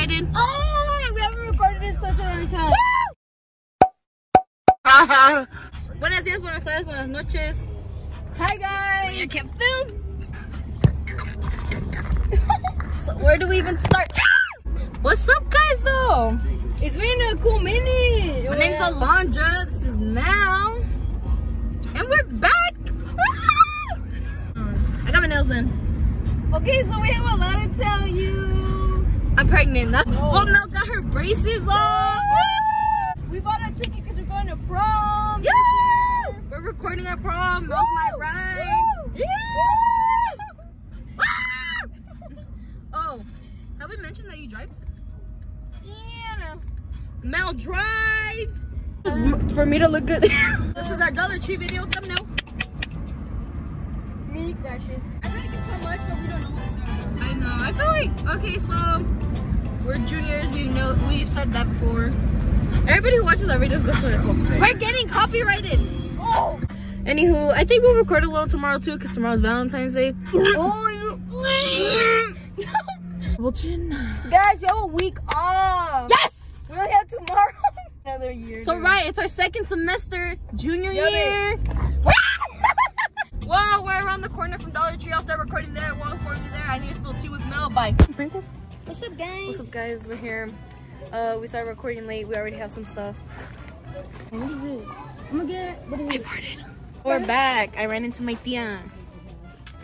copyrighted. Oh, we haven't recorded in such a long time. Buenos días, buenas tardes, buenas noches. Hi I guys. can't film. so where do we even start? What's up, guys? Though It's been a cool minute. my name's Alondra. This is Mel, and we're back. I got my nails in. Okay, so we have a lot to tell you. I'm pregnant. That's No. oh, Mel got her braces on. We bought a ticket because we're going to prom. Yeah! We're recording our prom. Mel's my ride. Yeah! Ah! oh, have we mentioned that you drive? Yeah. Mel drives. For me to look good. this is our Dollar Tree video thumbnail. Me crashes. I feel like it's so much, but we don't know what's going on. I know. I feel like okay, so we're juniors. We know we said that before. Everybody who watches our videos goes to their school. We're getting copyrighted. Oh! Anywho, I think we'll record a little tomorrow too, because tomorrow's Valentine's Day. Oh, you. Double chin. Guys, we have a week off. Yes. We only have tomorrow. Another year. So right, it's our second semester, junior Yeah, year. Well, we're around the corner from Dollar Tree. I'll start recording there. While before we there, I need to spill tea with Mel. Bye. Sprinkles. What's up, guys? What's up, guys? We're here. Uh, we started recording late. We already have some stuff. What is it? I'm gonna get. What is it? farted. We're back. I ran into my tia.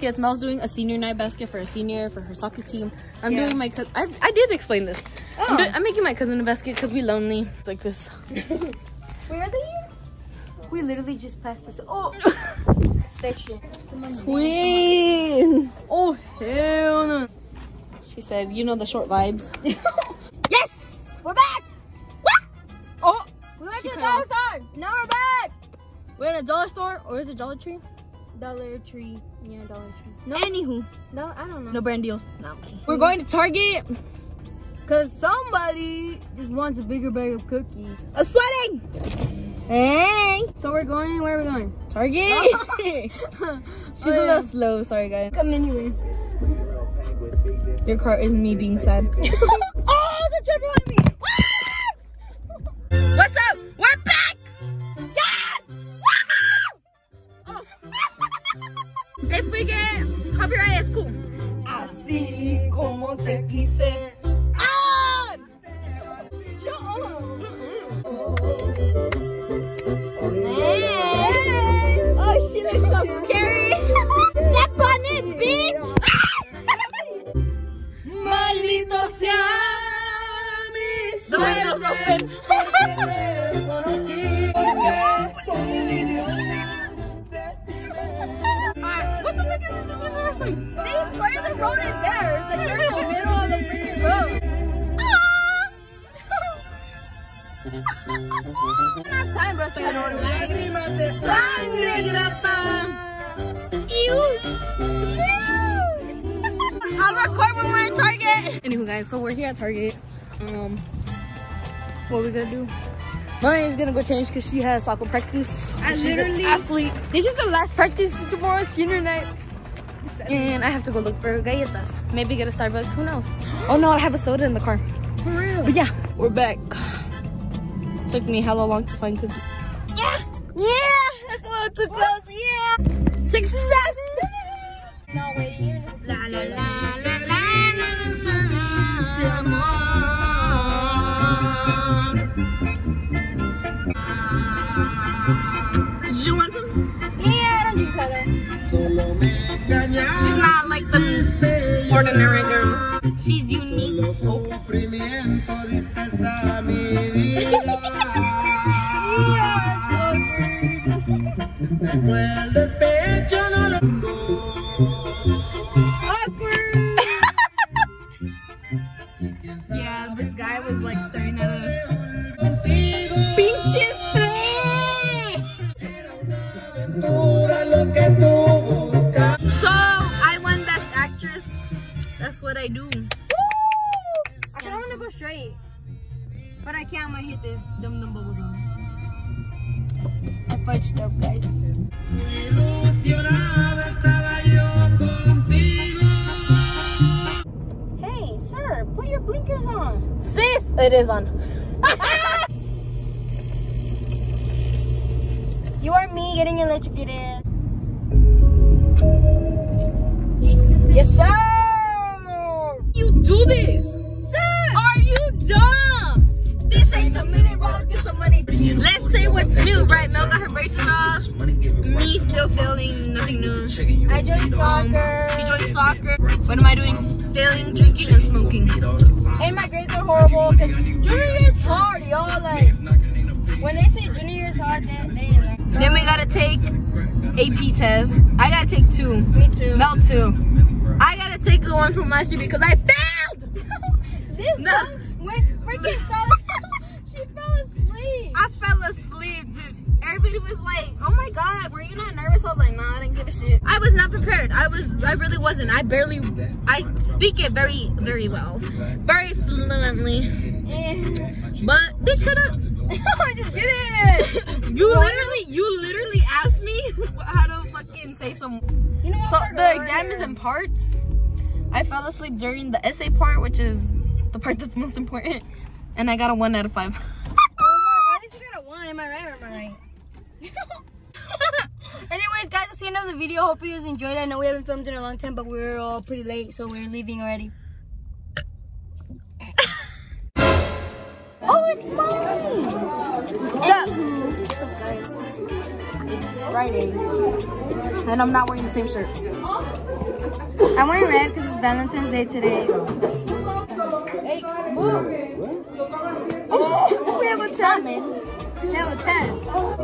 Yes, Mel's doing a senior night basket for a senior for her soccer team. I'm Yeah. doing my cousin. I, I did explain this. I'm, Oh. doing, I'm making my cousin a basket because we lonely. It's like this. Where are they? We literally just passed this. Oh! Section. Twins. Oh hell no. She said, "You know the short vibes." yes! We're back! What? Oh, We went to the dollar store! Now we're back! we're in a dollar store or is it Dollar Tree? Dollar Tree. Yeah, Dollar Tree. No, Anywho, no, I don't know. no brand deals. No. We're going to Target. Cause somebody just wants a bigger bag of cookies. A sweating. Hey! So we're going, where are we going? Target. She's a little slow. Sorry, guys. Come anyway. Your car is me being sad. oh, it's a truck behind me! What's up? We're back. Yes. Oh. if we get copyright, it's cool. Así como te quise. Swear the road is there. It's like they're in the middle of the freaking road. I don't have time, bro, so I don't Lágrimas de sangre grata. I'll record when we're at Target. Anywho, guys, so we're here at Target. Um, what we gonna do? Maya's gonna go change because she has soccer practice. I literally- athlete, This is the last practice tomorrow's senior night. And I have to go look for galletas. Maybe get a Starbucks. Who knows? Oh no, I have a soda in the car. For real. But yeah, we're back. Took me hella long to find cookies. Yeah, Yeah! that's a little too close. Yeah. Success! No, wait, you're La la la la la la la Did She's not like the ordinary girls. She's unique. Sufrimiento diste a mi vida. Este cruel despecho no lo Yeah, this guy was like I do. I kind of want to go straight. But I can't. I hit this dum dum bubble gum. I fudged up, guys. Ilusionado estaba yo contigo. Hey, sir, put your blinkers on. on. Sis, it is on. You are me getting electrocuted. Yes, sir. Do this. Are you dumb? This ain't the minute roll get some money. Let's say what's new, right? Mel got her braces off. Me still feeling nothing new. I joined um, soccer. She joined soccer. What am I doing? Failing, drinking, and smoking. And my grades are horrible because junior year's hard, y'all. Like, when they say junior year's hard, they, they like. Then we gotta take AP test. I gotta take two. Me too. Mel two. I gotta take the one from last year because I failed. This No. went freaking fell. she fell asleep. I fell asleep, dude. Everybody was like, "Oh my god, were you not nervous?" I was like, "Nah, I didn't give a shit." I was not prepared. I was, I really wasn't. I barely, I speak it very, very well, very fluently. But bitch, shut up. I just did it. You literally, you literally asked me how to fucking say some. You know what? So the exam is in parts. I fell asleep during the essay part, which is the part that's most important, and I got a one out of five. Oh my, at least you got a one. Am I right or am I right? Anyways, guys, that's the end of the video. Hope you guys enjoyed it. I know we haven't filmed in a long time, but we're all pretty late, so we're leaving already. oh, it's mine! Anywho, what's up, guys? It's Friday, and I'm not wearing the same shirt. I'm wearing red because it's Valentine's Day today. Hey, move! Oh, oh, we have a test. We have a test. Oh,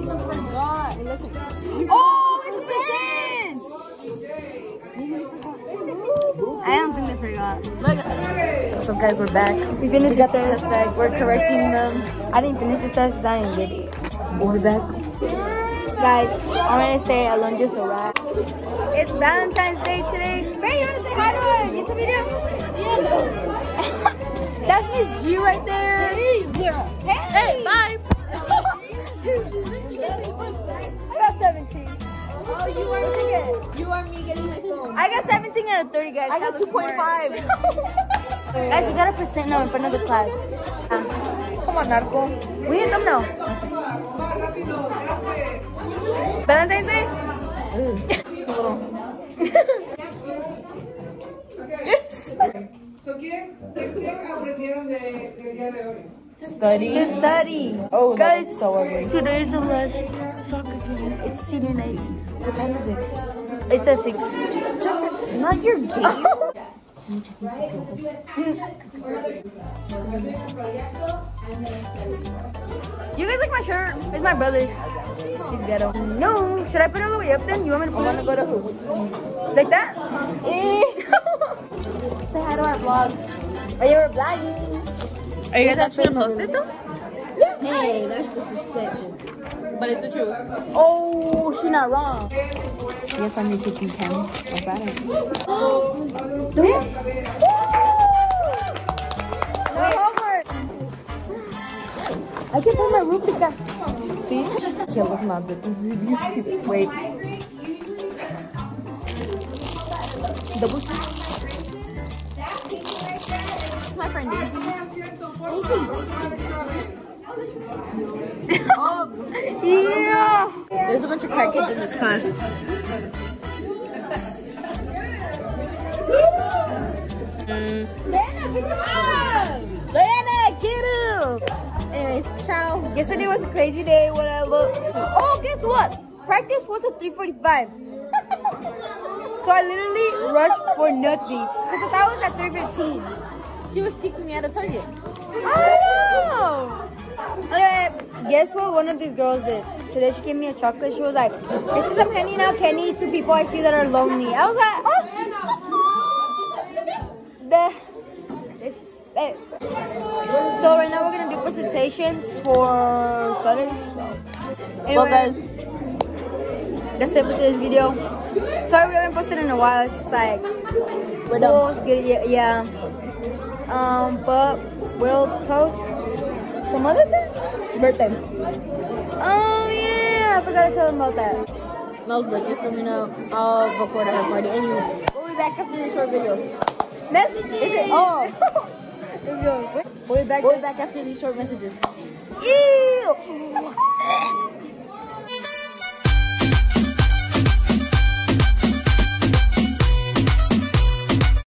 it's Ben! I don't think they forgot. Look, so guys, we're back. We finished got the test. test. We're correcting them. I didn't finish the test because I didn't get it. We're back. Guys, I want to say Alondra's a rat. It's Valentine's Day today. Ray, you want to say hi to our YouTube video? Yeah. That's Miss G right there. Hey, hey, Bye. I got 17. Oh, you are me getting. You are me getting my phone. I got 17 out of 30, guys. I got That was smart. 2.5. Guys, we got a percent now in front of the class. Ah. Come on, Narco. We need them now. Valentine's Day? Study. To study. Oh, Guys, so ugly. Today is the last soccer game. It's senior night. What time is it? It's at 6. Not your game. You guys like my shirt? It's my brother's. She's ghetto. No. Should I put it all the way up then? You want me to I put want to it go to Hawaii. like that? Say hi to our vlog. Are you vlogging? Are you guys actually gonna post it though? Yeah. Hey, that's disrespectful. But it's the truth. Oh, she not wrong. Yes, I'm taking Ken. I'm bad. No homework. I can find my Rubika. Bitch. Yeah, was not it. Did you see it? Wait. Double. It's my friend Daisy. Daisy. oh, Yeah. there's a bunch of crackheads in this class. Mm. Diana, get him! Anyways, ciao. Yesterday was a crazy day when I looked. Oh, guess what? Practice was at 3:45. so I literally rushed for nothing if was at 3:15. She was kicking me out of Target. I know. Okay, guess what one of these girls did? Today she gave me a chocolate. She was like, it's because I'm handing out candy to people I see that are lonely. I was like, oh. The, this is, eh. So right now we're going to do presentations for studies. So. Well, guys, That's it for today's video. Sorry we haven't posted in a while. It's just like. We'll get it, yeah. Um, but we'll post some other thing. Birthday. Oh yeah, I forgot to tell them about that. Mel's birthday's coming up. I'll record at her party. And we'll be back after these short videos. Messages. Is it? Oh. Let's go. We'll be back. We'll be back after these short messages. Ew!